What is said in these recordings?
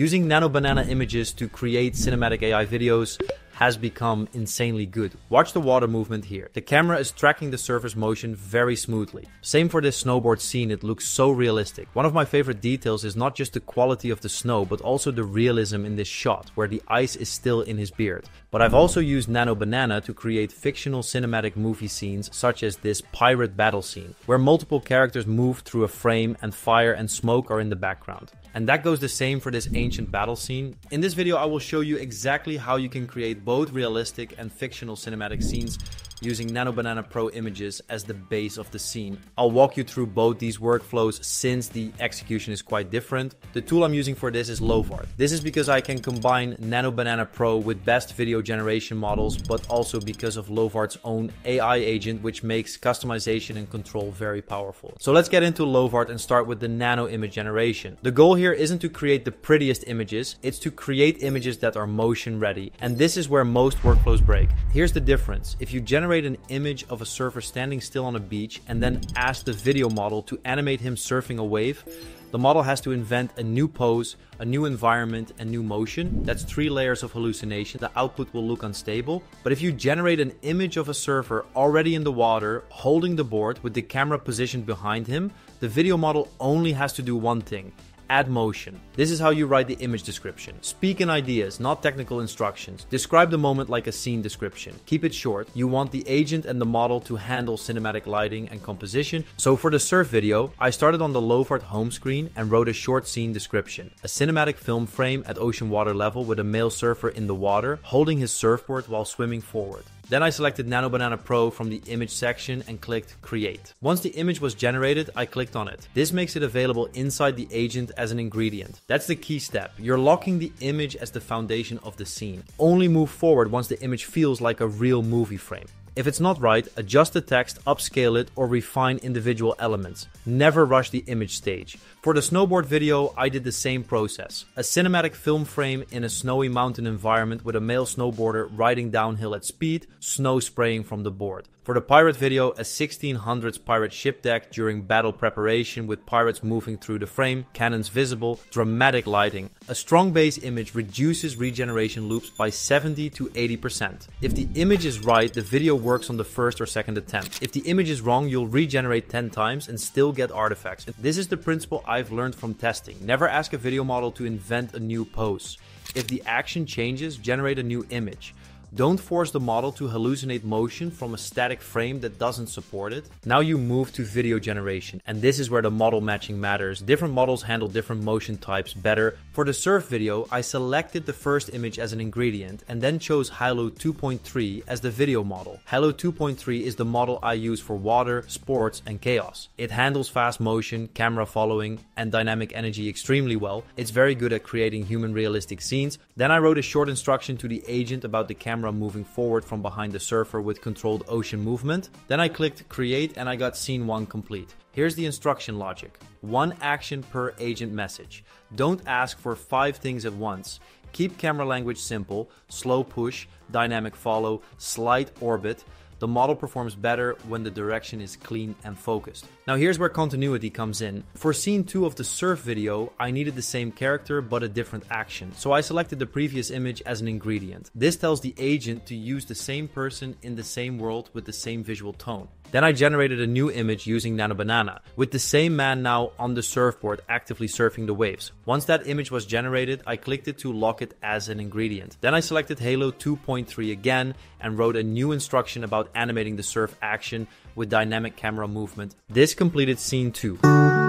Using Nano Banana images to create cinematic AI videos has become insanely good. Watch the water movement here. The camera is tracking the surface motion very smoothly. Same for this snowboard scene, it looks so realistic. One of my favorite details is not just the quality of the snow, but also the realism in this shot, where the ice is still in his beard. But I've also used Nano Banana to create fictional cinematic movie scenes, such as this pirate battle scene, where multiple characters move through a frame and fire and smoke are in the background. And that goes the same for this ancient battle scene. In this video, I will show you exactly how you can create both realistic and fictional cinematic scenes using Nano Banana Pro images as the base of the scene. I'll walk you through both these workflows since the execution is quite different. The tool I'm using for this is Lovart. This is because I can combine Nano Banana Pro with best video generation models, but also because of Lovart's own AI agent, which makes customization and control very powerful. So let's get into Lovart and start with the nano image generation. The goal here isn't to create the prettiest images, it's to create images that are motion ready. And this is where most workflows break. Here's the difference. If you generate generate an image of a surfer standing still on a beach and then ask the video model to animate him surfing a wave, the model has to invent a new pose, a new environment, and new motion. That's three layers of hallucination. The output will look unstable. But if you generate an image of a surfer already in the water, holding the board with the camera positioned behind him, the video model only has to do one thing add motion. This is how you write the image description. Speak in ideas, not technical instructions. Describe the moment like a scene description. Keep it short. You want the agent and the model to handle cinematic lighting and composition. So for the surf video, I started on the Lovart home screen and wrote a short scene description. A cinematic film frame at ocean water level with a male surfer in the water holding his surfboard while swimming forward. Then I selected Nano Banana Pro from the image section and clicked create. Once the image was generated, I clicked on it. This makes it available inside the agent as an ingredient. That's the key step. You're locking the image as the foundation of the scene. Only move forward once the image feels like a real movie frame. If it's not right, adjust the text, upscale it, or refine individual elements. Never rush the image stage. For the snowboard video, I did the same process. A cinematic film frame in a snowy mountain environment with a male snowboarder riding downhill at speed, snow spraying from the board. For the pirate video, a 1600s pirate ship deck during battle preparation with pirates moving through the frame, cannons visible, dramatic lighting. A strong base image reduces regeneration loops by 70 to 80%. If the image is right, the video works on the first or second attempt. If the image is wrong, you'll regenerate 10 times and still get artifacts. This is the principle I've learned from testing. Never ask a video model to invent a new pose. If the action changes, generate a new image. Don't force the model to hallucinate motion from a static frame that doesn't support it. Now you move to video generation, and this is where the model matching matters. Different models handle different motion types better. For the surf video, I selected the first image as an ingredient and then chose Hailuo 2.3 as the video model. Hailuo 2.3 is the model I use for water, sports, and chaos. It handles fast motion, camera following, and dynamic energy extremely well. It's very good at creating human realistic scenes. Then I wrote a short instruction to the agent about the camera camera moving forward from behind the surfer with controlled ocean movement. Then I clicked create and I got scene 1 complete. Here's the instruction logic. One action per agent message. Don't ask for 5 things at once. Keep camera language simple, slow push, dynamic follow, slight orbit, the model performs better when the direction is clean and focused. Now here's where continuity comes in. For scene 2 of the surf video, I needed the same character but a different action, so I selected the previous image as an ingredient. This tells the agent to use the same person in the same world with the same visual tone. Then I generated a new image using Nano Banana, with the same man now on the surfboard actively surfing the waves. Once that image was generated, I clicked it to lock it as an ingredient. Then I selected Hailuo 2.3 again and wrote a new instruction about animating the surf action with dynamic camera movement. This completed scene 2.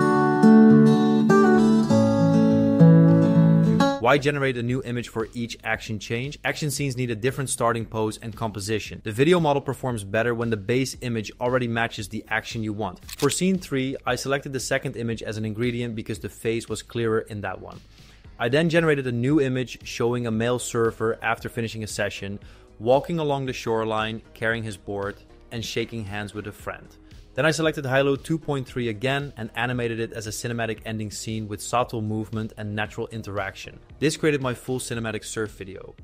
Why generate a new image for each action change? Action scenes need a different starting pose and composition. The video model performs better when the base image already matches the action you want. For scene 3, I selected the second image as an ingredient because the face was clearer in that one. I then generated a new image showing a male surfer after finishing a session, walking along the shoreline, carrying his board, and shaking hands with a friend. Then I selected Hailuo 2.3 again and animated it as a cinematic ending scene with subtle movement and natural interaction. This created my full cinematic surf video.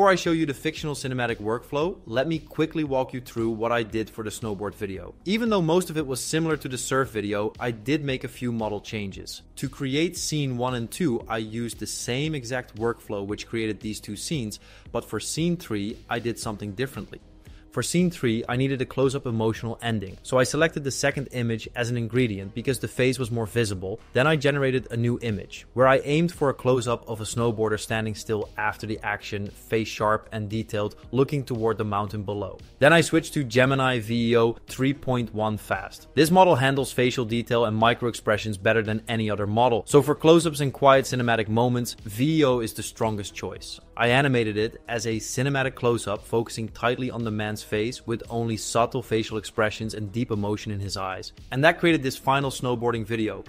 Before I show you the fictional cinematic workflow, let me quickly walk you through what I did for the snowboard video. Even though most of it was similar to the surf video, I did make a few model changes. To create scene 1 and 2, I used the same exact workflow which created these two scenes, but for scene 3, I did something differently. For scene 3, I needed a close-up emotional ending, so I selected the second image as an ingredient because the face was more visible. Then I generated a new image, where I aimed for a close-up of a snowboarder standing still after the action, face sharp and detailed, looking toward the mountain below. Then I switched to Gemini VEO 3.1 Fast. This model handles facial detail and micro expressions better than any other model, so for close-ups and quiet cinematic moments, VEO is the strongest choice. I animated it as a cinematic close-up focusing tightly on the man's man's face with only subtle facial expressions and deep emotion in his eyes. And that created this final snowboarding video.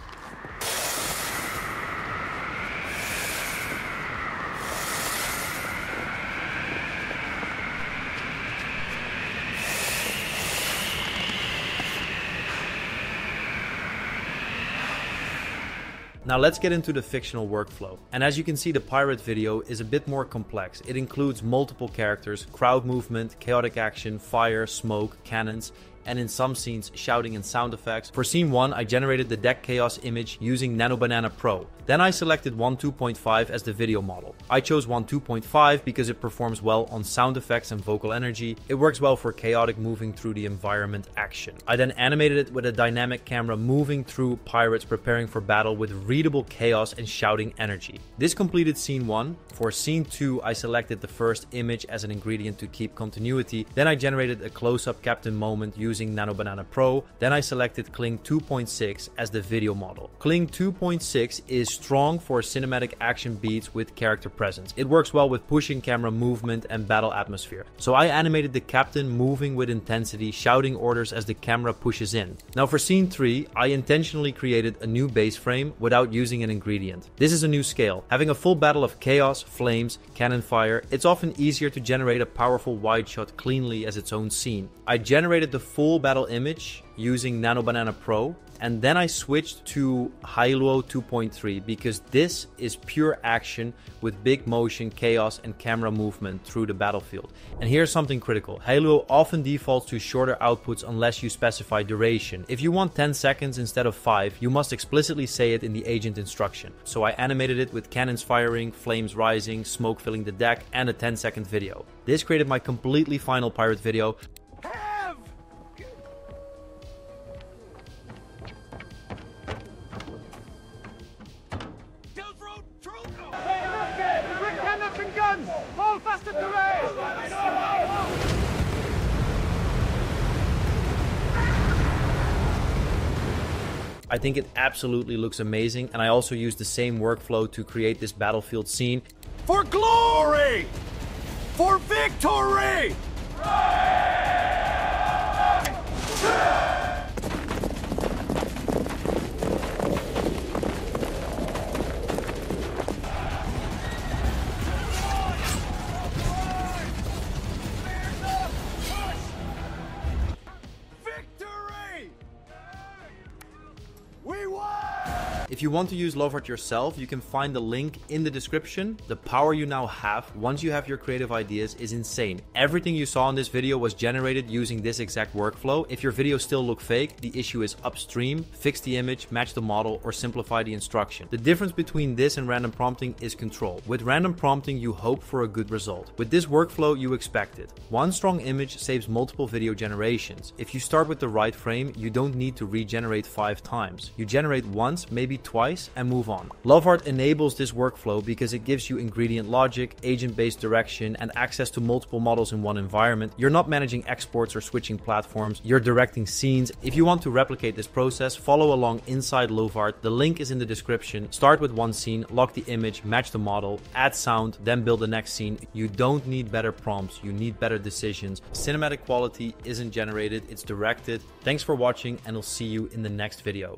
Now let's get into the fictional workflow. And as you can see, the pirate video is a bit more complex. It includes multiple characters, crowd movement, chaotic action, fire, smoke, cannons, and in some scenes shouting and sound effects. For scene 1 I generated the deck chaos image using Nano Banana Pro. Then I selected Wan 2.5 as the video model. I chose Wan 2.5 because it performs well on sound effects and vocal energy. It works well for chaotic moving through the environment action. I then animated it with a dynamic camera moving through pirates preparing for battle with readable chaos and shouting energy. This completed scene 1. For scene 2 I selected the first image as an ingredient to keep continuity. Then I generated a close-up captain moment using using Nano Banana Pro, then I selected Kling 2.6 as the video model. Kling 2.6 is strong for cinematic action beats with character presence. It works well with pushing camera movement and battle atmosphere. So I animated the captain moving with intensity, shouting orders as the camera pushes in. Now for scene 3, I intentionally created a new base frame without using an ingredient. This is a new scale. Having a full battle of chaos, flames, cannon fire, it's often easier to generate a powerful wide shot cleanly as its own scene. I generated the full full battle image using Nano Banana Pro and then I switched to Hailuo 2.3 because this is pure action with big motion, chaos, and camera movement through the battlefield. And here's something critical Hailuo often defaults to shorter outputs unless you specify duration. If you want 10 seconds instead of 5, you must explicitly say it in the agent instruction. So I animated it with cannons firing, flames rising, smoke filling the deck, and a 10 second video. This created my completely final pirate video. I think it absolutely looks amazing, and I also used the same workflow to create this battlefield scene. For glory! For victory! If you want to use Lovart yourself, you can find the link in the description. The power you now have once you have your creative ideas is insane. Everything you saw in this video was generated using this exact workflow. If your videos still look fake, the issue is upstream, fix the image, match the model, or simplify the instruction. The difference between this and random prompting is control. With random prompting, you hope for a good result. With this workflow, you expect it. One strong image saves multiple video generations. If you start with the right frame, you don't need to regenerate five times. You generate once, maybe twice and move on. Lovart enables this workflow because it gives you ingredient logic, agent-based direction, and access to multiple models in one environment. You're not managing exports or switching platforms, you're directing scenes. If you want to replicate this process, follow along inside Lovart. The link is in the description. Start with one scene, lock the image, match the model, add sound, then build the next scene. You don't need better prompts, you need better decisions. Cinematic quality isn't generated, it's directed. Thanks for watching and I'll see you in the next video.